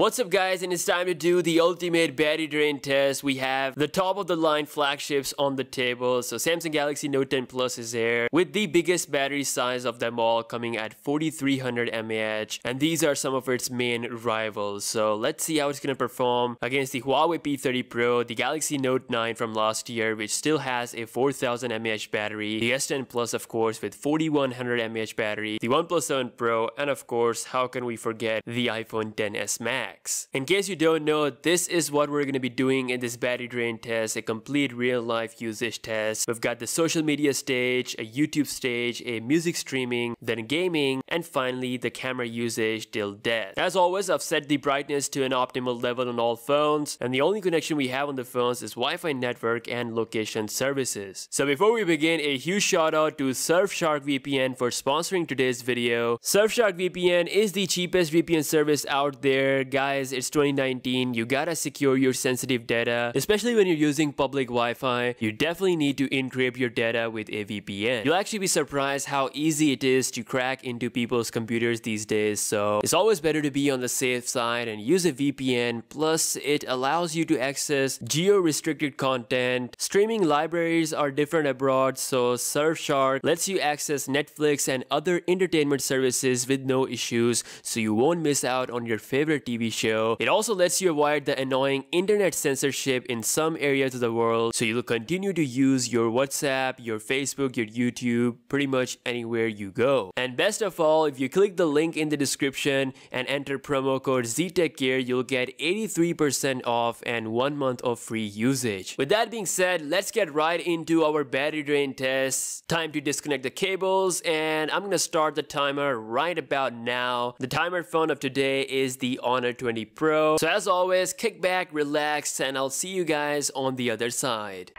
What's up guys and it's time to do the ultimate battery drain test. We have the top of the line flagships on the table. So Samsung Galaxy Note 10 Plus is there with the biggest battery size of them all coming at 4300 mAh and these are some of its main rivals. So let's see how it's gonna perform against the Huawei P30 Pro, the Galaxy Note 9 from last year which still has a 4000 mAh battery, the S10 Plus of course with 4100 mAh battery, the OnePlus 7 Pro and of course how can we forget the iPhone XS Max. In case you don't know, this is what we're going to be doing in this battery drain test, a complete real life usage test. We've got the social media stage, a YouTube stage, a music streaming, then gaming, and finally the camera usage till death. As always, I've set the brightness to an optimal level on all phones, and the only connection we have on the phones is Wi-Fi network and location services. So before we begin, a huge shout out to Surfshark VPN for sponsoring today's video. Surfshark VPN is the cheapest VPN service out there guys, it's 2019, you gotta secure your sensitive data, especially when you're using public Wi-Fi, you definitely need to encrypt your data with a VPN. You'll actually be surprised how easy it is to crack into people's computers these days, so it's always better to be on the safe side and use a VPN, plus it allows you to access geo-restricted content. Streaming libraries are different abroad, so Surfshark lets you access Netflix and other entertainment services with no issues, so you won't miss out on your favorite TV TV show. It also lets you avoid the annoying internet censorship in some areas of the world, so you'll continue to use your WhatsApp, your Facebook, your YouTube, pretty much anywhere you go. And best of all, if you click the link in the description and enter promo code ZTechGear, you'll get 83% off and one month of free usage. With that being said, let's get right into our battery drain test. Time to disconnect the cables and I'm gonna start the timer right about now. The timer phone of today is the Honor 20 Pro. So as always, kick back, relax, and I'll see you guys on the other side.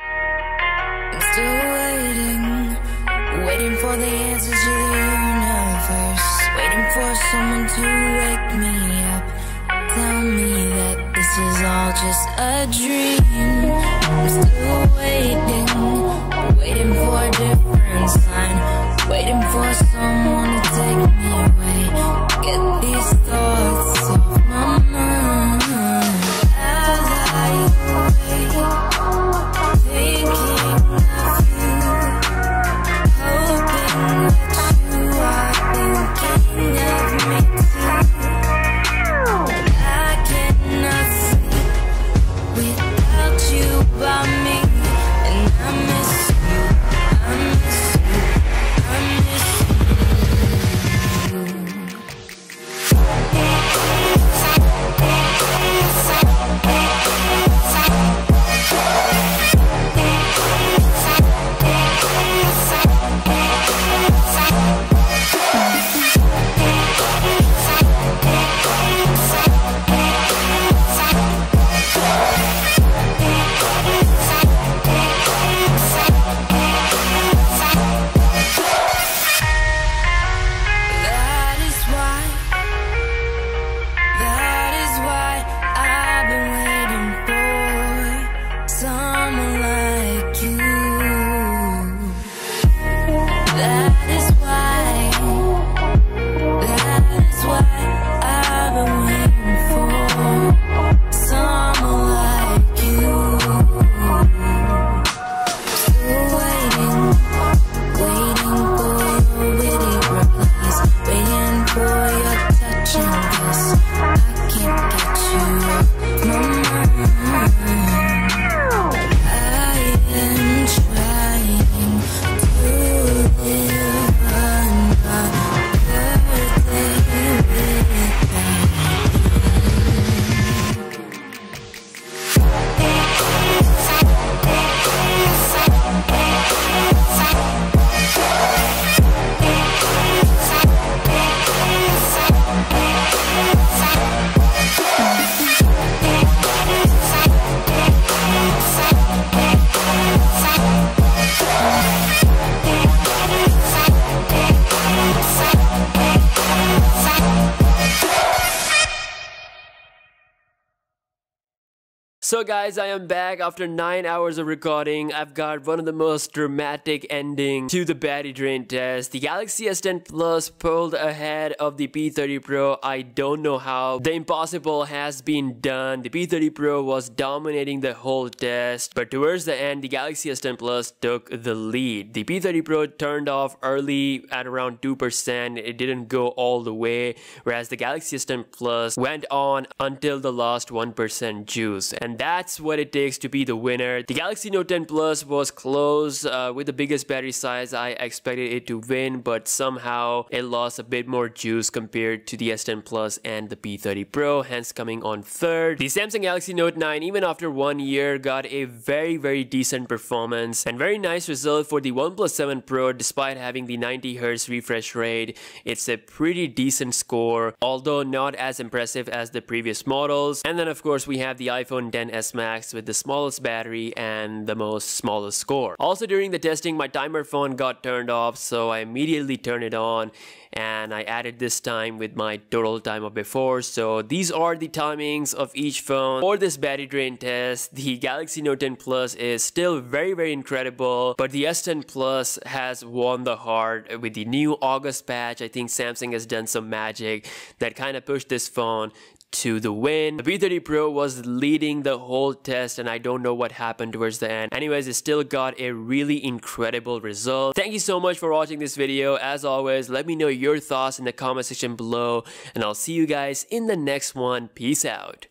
Still waiting, waiting for the answers to the universe, waiting for someone to wake me up, tell me that this is all just a dream. Still waiting, waiting for a different sign, waiting for someone So guys, I am back after 9 hours of recording. I've got one of the most dramatic endings to the battery drain test. The Galaxy S10 Plus pulled ahead of the P30 Pro. I don't know how. The impossible has been done. The P30 Pro was dominating the whole test, but towards the end, the Galaxy S10 Plus took the lead. The P30 Pro turned off early at around 2%. It didn't go all the way, whereas the Galaxy S10 Plus went on until the last 1% juice. And that's what it takes to be the winner. The Galaxy Note 10 Plus was close uh, with the biggest battery size. I expected it to win, but somehow it lost a bit more juice compared to the S10 Plus and the P30 Pro, hence coming on third. The Samsung Galaxy Note 9, even after one year, got a very, very decent performance and very nice result for the OnePlus 7 Pro despite having the 90Hz refresh rate. It's a pretty decent score, although not as impressive as the previous models. And then of course we have the iPhone XS Max with the smallest battery and the most smallest score. Also during the testing my timer phone got turned off so I immediately turned it on and I added this time with my total time of before. So these are the timings of each phone. For this battery drain test, the Galaxy Note 10 Plus is still very very incredible, but the S10 Plus has won the heart with the new August patch. I think Samsung has done some magic that kind of pushed this phone to the win. The P30 Pro was leading the whole test and I don't know what happened towards the end. Anyways, it still got a really incredible result. Thank you so much for watching this video. As always, let me know your thoughts in the comment section below and I'll see you guys in the next one. Peace out.